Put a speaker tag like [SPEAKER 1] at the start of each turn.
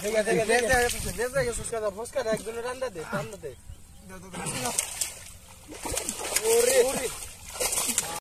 [SPEAKER 1] ঠিক আছে ঠিক আছে ফসকা একজনের রান্না দে রান্না দে